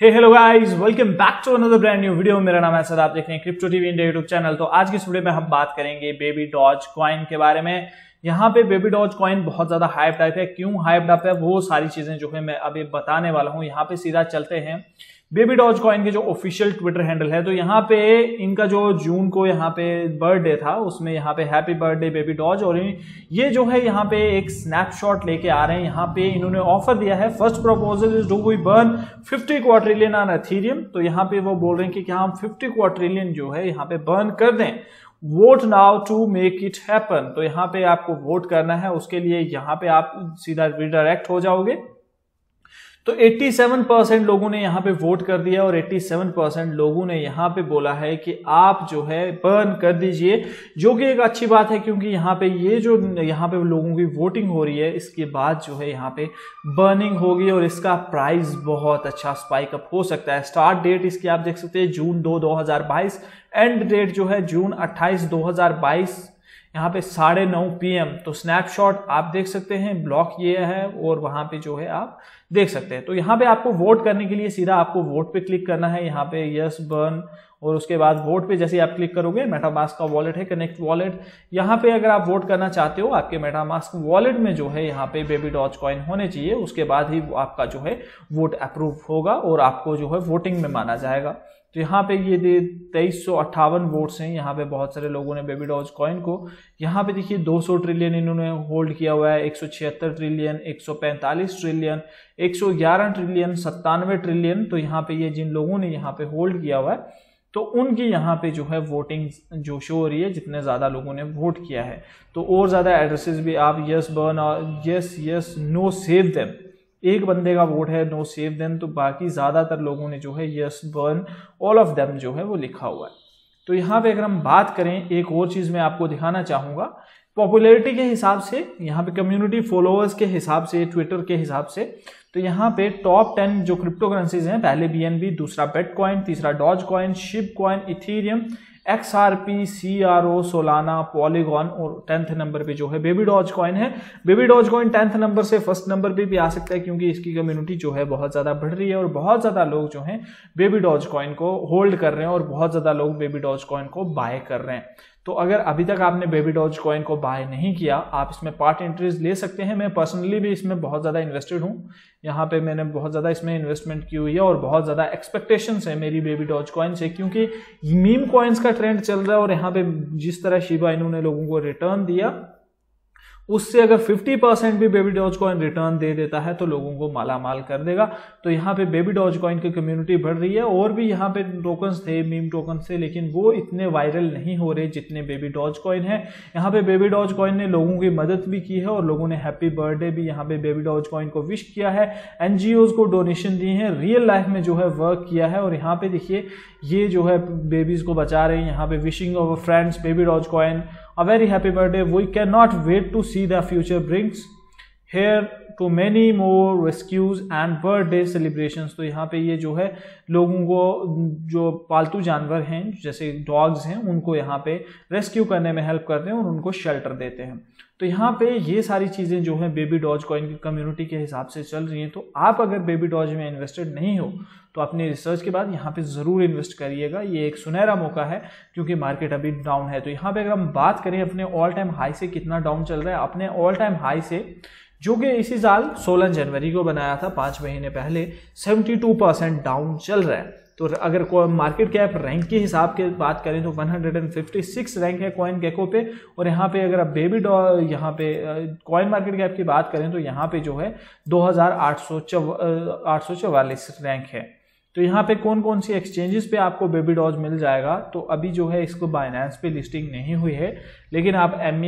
Hey hello guys welcome back to another brand new video मेरा नाम है sir, आप देख रहे हैं crypto TV India YouTube channel तो आज की वीडियो में हम बात करेंगे बेबी डॉज कॉइन के बारे में। यहाँ पे बेबी डॉज कॉइन बहुत ज़्यादा हाइप टाइप है। क्यों हाइप टाइप है? वो सारी चीज़ें जो है मैं अभी बताने वाला हूँ। यहाँ पे सीधा चलते हैं। बेबी डॉज कॉइन के जो ऑफिशियल ट्विटर हैंडल है तो यहाँ पे इनका जो जून को यहाँ पे बर्थडे था, उसमें यहाँ पे हैप्पी बर्थडे बेबी डॉज, और ये जो है यहाँ पे एक स्नैपशॉट लेके आ रहे हैं। यहाँ पे इन्होंने ऑफ़र दिया है। First proposal is do we burn 50 quadrillion on Ethereum तो यहाँ पे वो बोल रहे हैं कि क्या हम 50 क्वाट्रिलियन जो है यहाँ पे बर्न कर दें। Vote now to make it happen. तो यहाँ पे आपको वोट करना है। उसके लिए यहाँ पे आप सीधा रिडायरेक्ट हो जाओगे। तो 87 परसेंट लोगों ने यहाँ पे वोट कर दिया और 87 परसेंट लोगों ने यहाँ पे बोला है कि आप जो है बर्न कर दीजिए, जो कि एक अच्छी बात है क्योंकि यहाँ पे ये जो, यहाँ पे लोगों की वोटिंग हो रही है, इसके बाद जो है यहाँ पे बर्निंग होगी और इसका प्राइस बहुत अच्छा स्पाइक अप हो सकता है। स्टार्ट डेट इसकी आप देख सकते हैं जून दो दो एंड डेट जो है जून अट्ठाईस, दो यहाँ पे साढ़े नौ पी तो स्नैपशॉट आप देख सकते हैं ब्लॉक ये है और वहाँ पे जो है आप देख सकते हैं। तो यहाँ पे आपको वोट करने के लिए सीधा आपको वोट पे क्लिक करना है, यहाँ पे यस बर्न और उसके बाद वोट पे जैसे आप क्लिक करोगे मेटामास्क का वॉलेट है कनेक्ट वॉलेट यहाँ पे अगर आप वोट करना चाहते हो, आपके मेटामास्क वॉलेट में जो है यहाँ पे बेबी डॉच कॉइन होने चाहिए, उसके बाद ही आपका जो है वोट अप्रूव होगा और आपको जो है वोटिंग में माना जाएगा। तो यहाँ पे ये दे तेईस सौ अट्ठावन वोट्स हैं। यहाँ पे बहुत सारे लोगों ने बेबी डॉज कॉइन को। यहाँ पे देखिए 200 ट्रिलियन इन्होंने होल्ड किया हुआ है। एक सौ छिहत्तर ट्रिलियन 145 ट्रिलियन 111 ट्रिलियन सत्तानवे ट्रिलियन तो यहाँ पे ये जिन लोगों ने यहाँ पे होल्ड किया हुआ है तो उनकी यहाँ पे जो है वोटिंग जो शो हो रही है, जितने ज़्यादा लोगों ने वोट किया है। तो और ज़्यादा एड्रेसेस भी आप यस बर्न और yes yes no save them एक बंदे का वोट है नो सेव देन तो बाकी ज़्यादातर लोगों ने जो है yes burn all of them जो है वो लिखा हुआ है। तो यहाँ पे अगर हम बात करें, एक और चीज़ मैं आपको दिखाना चाहूँगा। पॉपुलैरिटी के हिसाब से, यहाँ पे कम्युनिटी फॉलोअर्स के हिसाब से ट्विटर के हिसाब से तो यहाँ पे टॉप टेन जो क्रिप्टो करेंसीज हैं, पहले बी दूसरा बेट कॉइन तीसरा Doge coin Shib coin Ethereum X R P C R O Solana Polygon और टेंथ नंबर पे जो है बेबी डॉज कॉइन है। Baby Doge coin tenth number से फ़र्स्ट नंबर पे भी आ सकता है क्योंकि इसकी कम्युनिटी जो है बहुत ज़्यादा बढ़ रही है और बहुत ज़्यादा लोग जो हैं बेबी डॉज कॉइन को होल्ड कर रहे हैं और बहुत ज़्यादा लोग बेबी डॉज कॉइन को बाय कर रहे हैं। तो अगर अभी तक आपने बेबी डॉज कॉइन को बाय नहीं किया, आप इसमें पार्ट एंट्रीज ले सकते हैं। मैं पर्सनली भी इसमें बहुत ज़्यादा इन्वेस्टेड हूँ। यहाँ पे मैंने बहुत ज़्यादा इसमें इन्वेस्टमेंट की हुई है और बहुत ज़्यादा एक्सपेक्टेशंस है मेरी बेबी डॉज कॉइन से, क्योंकि मीम कॉइन्स का ट्रेंड चल रहा है और यहाँ पे जिस तरह शिबा इन्होंने लोगों को रिटर्न दिया उससे अगर 50 परसेंट भी बेबी डॉज कॉइन रिटर्न दे देता है तो लोगों को माला माल कर देगा। तो यहाँ पे बेबी डॉज कॉइन की कम्युनिटी बढ़ रही है, और भी यहाँ पे टोकन्स थे मीम टोकन थे, लेकिन वो इतने वायरल नहीं हो रहे जितने बेबी डॉज कॉइन है। यहाँ पे बेबी डॉज कॉइन ने लोगों की मदद भी की है, और लोगों ने हैप्पी बर्थडे भी यहाँ पे बेबी डॉज कॉइन को विश किया है। एनजीओ को डोनेशन दिए हैं रियल लाइफ में जो है वर्क किया है, और यहाँ पे देखिए, ये जो है बेबीज को बचा रहे हैं। यहाँ पे wishing of friends Baby Doge Coin a very happy birthday. We cannot wait to see the future brings. Here to many more rescues and birthday celebrations. तो यहाँ पे ये जो है, लोगों को, जो पालतू जानवर हैं, जैसे डॉग्स हैं, उनको यहाँ पे रेस्क्यू करने में हेल्प करते हैं और उनको शेल्टर देते हैं तो यहाँ पे ये सारी चीज़ें जो हैं बेबी डॉज कॉइन की कम्युनिटी के हिसाब से चल रही हैं तो आप अगर बेबी डॉज में इन्वेस्टेड नहीं हो तो अपनी रिसर्च के बाद यहाँ पे ज़रूर इन्वेस्ट करिएगा। ये एक सुनहरा मौका है, क्योंकि मार्केट अभी डाउन है। तो यहाँ पे अगर हम बात करें अपने ऑल टाइम हाई से कितना डाउन चल रहा है, अपने ऑल टाइम हाई से, जो कि इसी साल 16 जनवरी को बनाया था, पाँच महीने पहले 72 परसेंट डाउन चल रहा है। तो अगर मार्केट कैप रैंक के हिसाब के बात करें तो 156 रैंक है कॉइन गैको पे। और यहाँ पे अगर आप बेबी डॉ यहाँ पे कॉइन मार्केट कैप की बात करें तो यहाँ पे जो है दो हज़ार आठ सौ चौवालीस रैंक है। तो यहाँ पे कौन कौन सी एक्सचेंजेस पे आपको बेबी डॉज मिल जाएगा? तो अभी जो है इसको बाइनेंस पे लिस्टिंग नहीं हुई है, लेकिन आप एम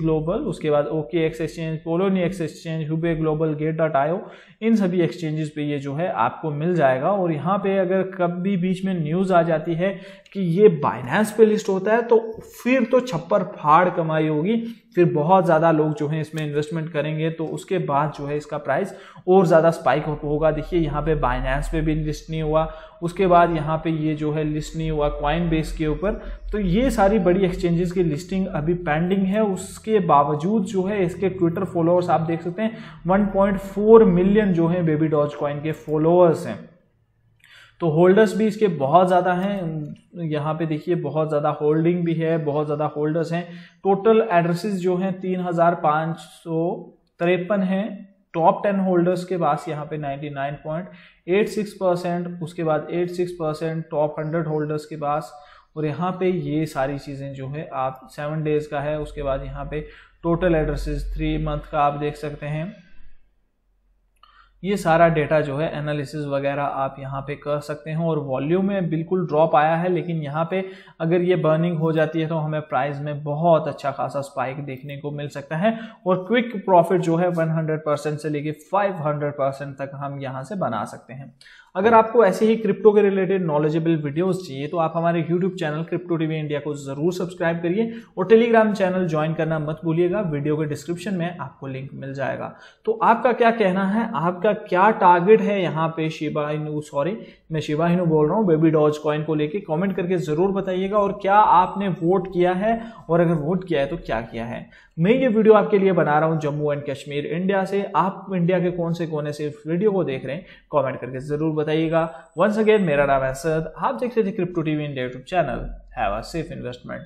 ग्लोबल उसके बाद OK X exchange Poloniex exchange Huobi Global Gate dot io इन सभी एक्सचेंजेस पे ये जो है आपको मिल जाएगा। और यहाँ पे अगर कभी बीच में न्यूज़ आ जाती है कि ये बाइनेंस पे लिस्ट होता है तो फिर तो छप्पर फाड़ कमाई होगी। फिर बहुत ज़्यादा लोग जो है इसमें इन्वेस्टमेंट करेंगे तो उसके बाद जो है इसका प्राइस और ज़्यादा स्पाइक होगा। देखिए, यहाँ पे बाइनेंस पे भी लिस्ट नहीं उसके बाद यहाँ पे ये जो है लिस्ट नहीं हुआ क्वाइन बेस के ऊपर। तो ये सारी बड़ी एक्सचेंजेस की लिस्टिंग अभी पेंडिंग है। उसके बावजूद जो है इसके ट्विटर फॉलोअर्स आप देख सकते हैं 1.4 मिलियन जो है बेबी डॉज कॉइन के फॉलोअर्स हैं। तो होल्डर्स भी इसके बहुत ज़्यादा हैं। यहाँ पे देखिए, बहुत ज़्यादा होल्डिंग भी है, बहुत ज़्यादा होल्डर्स हैं। टोटल एड्रेसेस जो हैं तीन हज़ार पाँच सौ तिरपन हैं। टॉप टेन होल्डर्स के पास यहाँ पे 99.86 परसेंट उसके बाद 86 परसेंट टॉप हंड्रेड होल्डर्स के पास, और यहाँ पे ये सारी चीज़ें जो है, आप सेवन डेज़ का है, उसके बाद यहाँ पे टोटल एड्रेसेस थ्री मंथ का आप देख सकते हैं। ये सारा डेटा जो है एनालिसिस वगैरह आप यहाँ पे कर सकते हैं और वॉल्यूम में बिल्कुल ड्रॉप आया है, लेकिन यहाँ पे अगर ये बर्निंग हो जाती है तो हमें प्राइस में बहुत अच्छा खासा स्पाइक देखने को मिल सकता है और क्विक प्रॉफिट जो है 100 परसेंट से लेके 500 परसेंट तक हम यहाँ से बना सकते हैं। अगर आपको ऐसे ही क्रिप्टो के रिलेटेड नॉलेजेबल वीडियोस चाहिए तो आप हमारे YouTube channel Crypto TV India को ज़रूर सब्सक्राइब करिए और टेलीग्राम चैनल ज्वाइन करना मत भूलिएगा। वीडियो के डिस्क्रिप्शन में आपको लिंक मिल जाएगा। तो आपका क्या कहना है? आपका क्या टारगेट है यहाँ पे इनू सॉरी मैं इनू बोल रहा हूँ बेबी डॉज कॉइन को लेके कॉमेंट करके ज़रूर बताइएगा और क्या आपने वोट किया है? और अगर वोट किया है तो क्या किया है? मैं ये वीडियो आपके लिए बना रहा हूँ जम्मू एंड कश्मीर इंडिया से। आप इंडिया के कौन से कोने से वीडियो को देख रहे हैं कमेंट करके ज़रूर बताइएगा। वंस अगेन मेरा नाम है सद। आप देख रहे थे Crypto TV India YouTube channel have a safe investment